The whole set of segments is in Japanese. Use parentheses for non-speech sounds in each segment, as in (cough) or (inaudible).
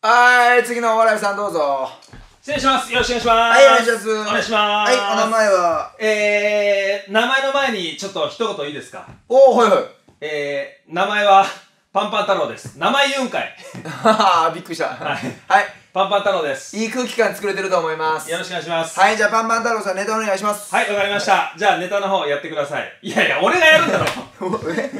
はーい、次のお笑いさんどうぞ。失礼します。よろしくお願いします。はい、お願いします。お願いします。はい、お名前は？えー、名前の前にちょっと一言いいですか？おー、はいはい。えー、名前はパンパン太郎です。名前言うんかい。は (laughs) はびっくりした。はいはい。パンパン太郎です。いい空気感作れてると思います。よろしくお願いします。はい、じゃあパンパン太郎さんネタお願いします。はい、わかりました。じゃあネタの方やってください。いやいや、俺がやるんだろ。(laughs) え？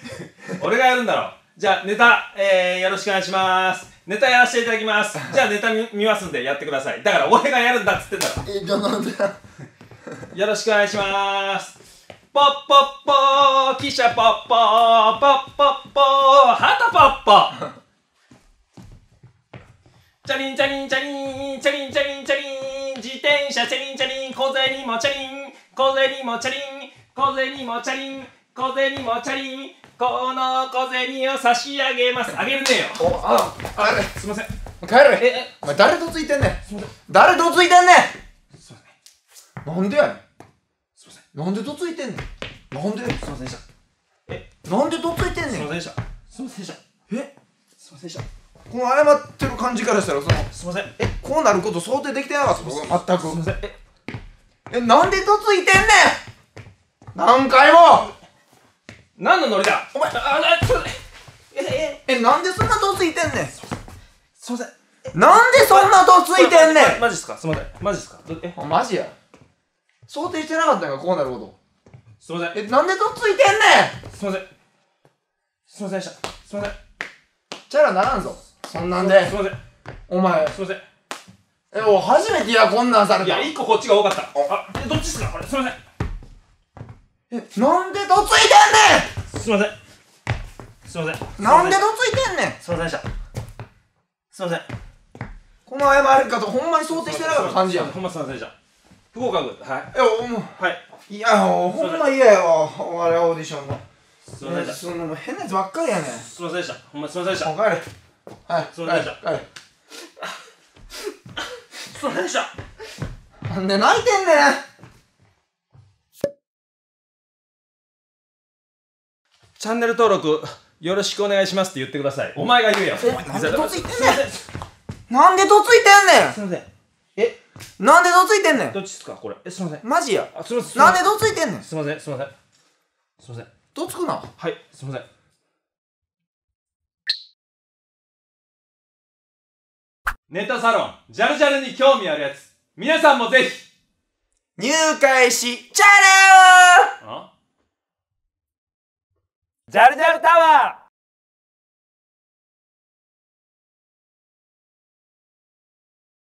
(laughs) 俺がやるんだろ。じゃあネタ、えー、よろしくお願いします。ネタやらせていただきます。(laughs) じゃあネタ見見ますんでやってください。だから俺がやるんだっつってんだろ。え、じゃあなんで (laughs) よろしくお願いします。ポッポッポー、汽車ポッポー、ポッポッポー、ハトポッポチャリンチャリンチャリン、チャリンチャリンチャリン、自転車チャリンチャリン、小銭もチャリン、小銭もチャリン、小銭もチャリン、小銭もチャリン、この小銭を差し上げます。あげるねえよ。お、あ、あれ、すいません。帰れ。え、え、お前誰とついてんねん。誰とついてんねすいません。ん。なんでやねん。すいません。なんでとついてんねん。なんで？すいませんでした。え、なんでとついてんねん。すいませんでした。すいませんでした。え、すいませんでした。この謝ってる感じからしたら、その、すいません。え、こうなること想定できてなかった？僕全く。すいません。え、え、なんでとついてんねん？何回も何のノリだ？お前あ、あ、すいません。え、え、え、なんでそんなとついてんねん？すいません。なんでそんなとついてんねん？マジっすか？すいません。マジっすか？どえ、あマジや？想定してなかったんかこうなることすいません。えなんでとついてんねん？すいません。すいませんでした。すいません。チャラならんぞそんなんですいません。お前すいません。えお初めてやこんなんされたいや、一個こっちが多かった。あ、えどっちっすか？これ。すいません。えなんでとついてん？すいません。すいません。なんでとついてんねんすいませんでした。すいません。この謝り方ほんまに想定してなかった感じやんほんますいませんでした。不合格。はい。えおもはい。ういやほんま嫌やわお笑いオーディションのすいませんでした。そんな変なやつばっかりやねんすいませんでした。ほんますいませんでした。もう帰れはいすいませんでした帰れ帰すいませんでした。れなんで泣いてんねんチャンネル登録よろしくお願いしますって言ってください。お前が言えよ。えなんでどついてんねんなんでとついてんねいません。え、んなんでとついてんねんどっちっすか？これ。え、すいません。マジや？あ、すいません。なんでどついてんねんすいません。すいません。すいません。どつくなはい、すいません。ネタサロン、ジャルジャルに興味あるやつ。皆さんもぜひ。入会しチャレあ？ジャルジャルタワー